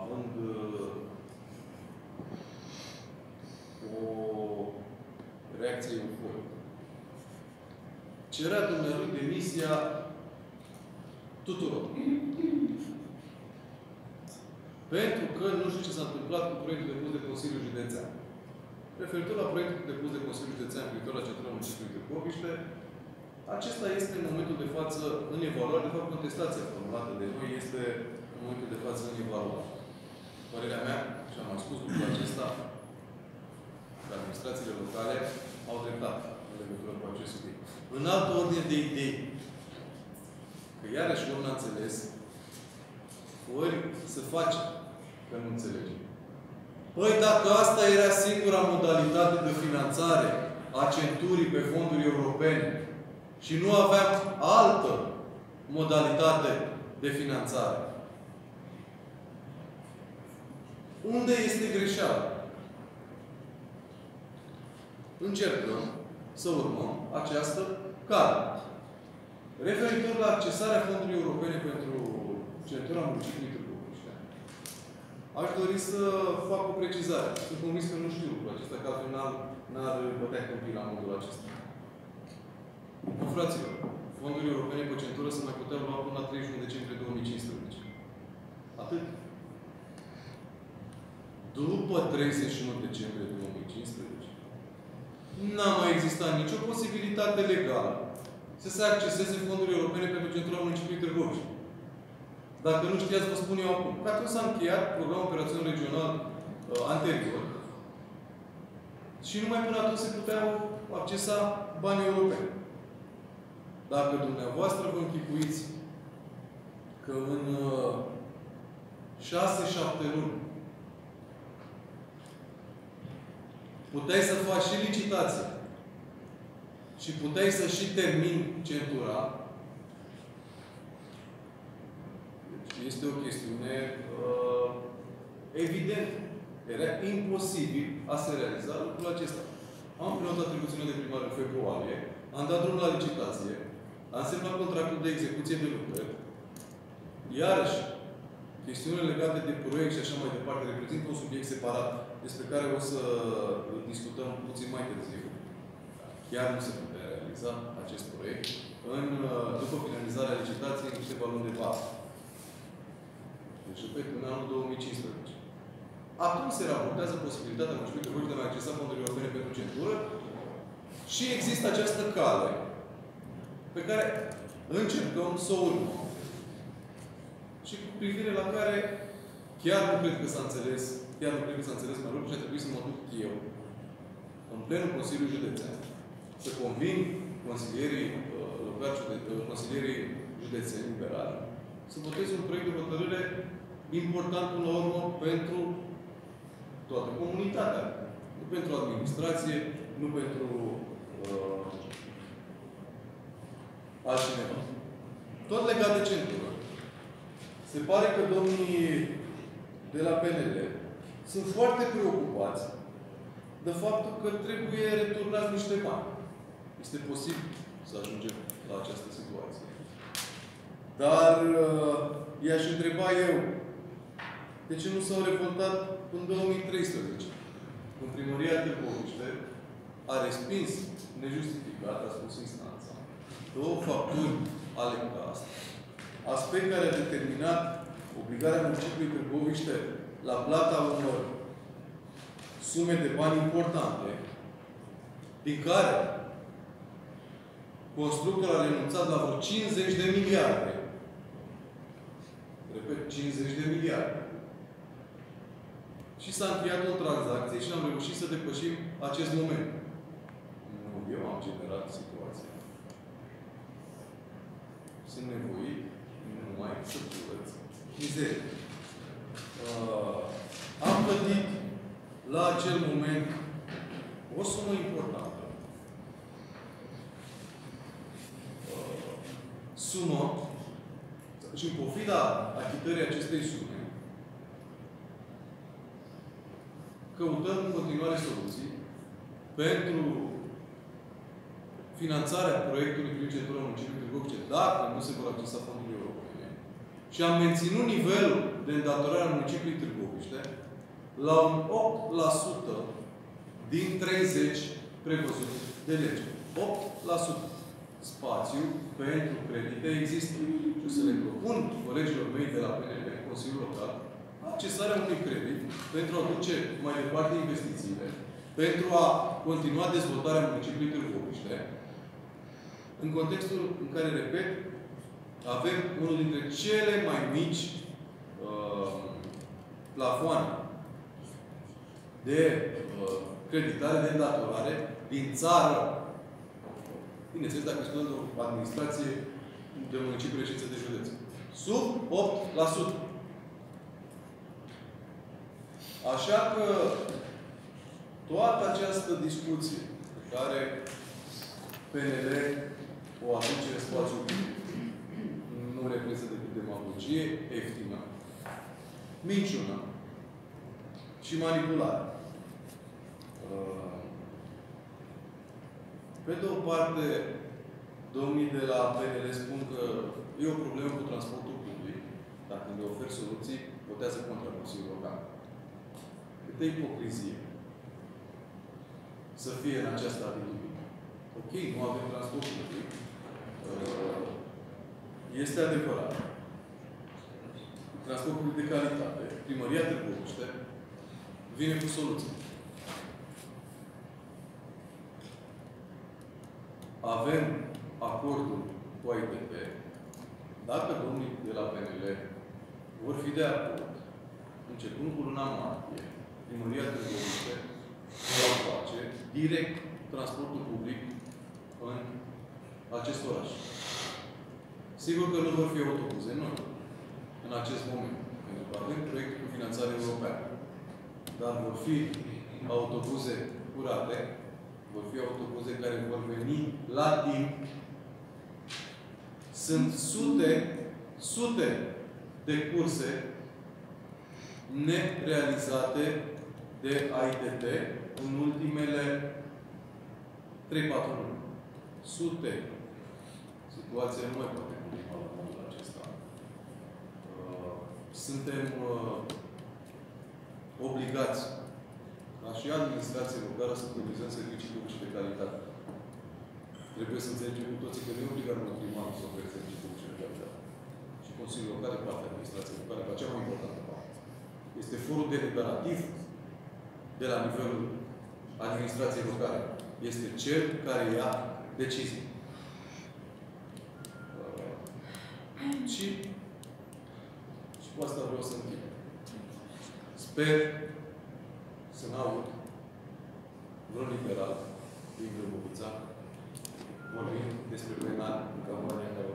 având uh, o reacție euforică, cerea dumnealui demisia tuturor. Pentru că nu știu ce s-a întâmplat cu proiectul depus de Consiliul Județean. Referitor la proiectul depus de Consiliul Județean privitor la centrala municipiului Târgoviște, acesta este în momentul de față în evaluare. De fapt, contestația formulată de noi este în momentul de față în evaluare. Părerea mea, și am mai spus lucrul acesta, că administrațiile locale au dreptate în legătură cu acest subiect. În altă ordine de idei, că iarăși ori n-a înțeles, ori să face că nu înțelege. Păi dacă asta era singura modalitate de finanțare a centurii pe fonduri europene și nu aveam altă modalitate de finanțare, unde este greșeala? Încercăm să urmăm această cale. Referitor la accesarea fondului europene pentru centura municipiului Târgoviște, aș dori să fac o precizare. Sunt convins că nu știu lucrul acesta, că altfel n-ar bătea câmpii la modul acesta. Nu, fraților, fondurile europene pe centură să mai puteau lua până la 31 decembrie 2015. Atât. După 31 decembrie 2015, n-a mai existat nicio posibilitate legală să se acceseze fonduri europene pentru centrul municipiului Târgoviște. Dacă nu știați, vă spun eu acum. Că atunci s-a încheiat programul operațional regional uh, anterior și numai până atunci se puteau accesa banii europeni. Dacă dumneavoastră vă închipuiți că în uh, 6-7 luni puteai să faci și licitație și puteai să și termini centura, deci este o chestiune uh, evident. Era imposibil a se realiza lucrul acesta. Am preluat atribuțiunile de primar în februarie, am dat drumul la licitație, am semnat contractul de execuție de lucrări, iarăși, chestiunile legate de proiect și așa mai departe reprezintă un subiect separat despre care o să discutăm puțin mai târziu. Chiar nu se putea realiza acest proiect în, după finalizarea licitației în câteva luni de vară. Deci, repet, în anul 2015. Acum se raportează posibilitatea municipiului de a accesa fondurile europene pentru centură și există această cale pe care încercăm să o urmăm. Și cu privire la care chiar nu cred că s-a înțeles, chiar nu cred că s-a înțeles mai lucru și a trebuit să mă duc eu în plenul Consiliului Județean să convin consilierii uh, locali, uh, consilierii județeni liberali să voteze un proiect de hotărâre important până la urmă pentru toată comunitatea. Nu pentru administrație, nu pentru uh, altcineva. Tot legat de centură. Se pare că domnii de la PNL sunt foarte preocupați de faptul că trebuie returnați niște bani. Este posibil să ajungem la această situație. Dar uh, i-aș întreba eu, de ce nu s-au revoltat în 2013? În primăria Târgoviște a respins nejustificat, a spus instanța, două facturi ale CAST, aspect care a determinat obligarea municipiului Târgoviște la plata unor sume de bani importante, din care constructorul a renunțat la vreo 50 de miliarde. Repet, 50 de miliarde. Și s-a încheiat o tranzacție și am reușit să depășim acest moment. Nu, eu am generat situația. Sunt nevoit numai să plăți mizerie. Uh, am plătit la acel moment o sumă importantă. Uh, sumă și în pofida achitării acestei sume, căutăm în continuare soluții pentru finanțarea proiectului privind centura municipiului Târgovice, dacă nu se vor accesa fondurile europene, și am menținut nivelul de îndatorare al municipiului Târgoviște la un 8% din 30 prevăzut de lege. 8% spațiu pentru credite există. Și o să le propun colegilor mei de la PNL, Consiliul Local, accesarea unui credit pentru a duce mai departe investițiile, pentru a continua dezvoltarea municipiului Târgoviște, în contextul în care, repet, avem unul dintre cele mai mici uh, plafoane de uh, creditare, de îndatorare din țară. Bineînțeles, dacă studăm o administrație de municipiu reședință de județ. Sub 8%. Așa că toată această discuție pe care PNL o aduce în spațiul nu reprezintă decât demagogie ieftină, minciună și manipulare. Uh, pe de o parte, domnii de la PNL spun că e o problemă cu transportul public. Dacă ne ofer soluții, votează contra Consiliului Local. Câtă ipocrizie să fie în această atitudine. Ok, nu avem transport public. Uh, este adevărat. Transport public de calitate. Primăria Târgoviște vine cu soluții. avem acordul cu AITP, dacă domnii de la PNL vor fi de acord, începând cu luna martie, primăria Târgoviște va face direct transportul public în acest oraș. Sigur că nu vor fi autobuze noi în acest moment, pentru că avem proiect cu finanțare europeană. Dar vor fi autobuze curate vor fi autobuze care vor veni la timp. Sunt sute, sute de curse nerealizate de AITT în ultimele 3-4 luni. Sute. Situația nu mai poate continua la modul acesta. Uh, suntem uh, obligați ca și administrație locală să furnizăm servicii publice de calitate. Trebuie să înțelegem cu toții că nu e obligat un primar să ofere servicii publice de calitate. Și Consiliul Local e partea administrației locale, ca cea mai importantă parte. Este forul deliberativ de la nivelul administrației locale. Este cel care ia decizii. Uh, și, și cu asta vreau să închid. Sper să n-aud vreun liberal din Grăbovița vorbind despre plenar în campania care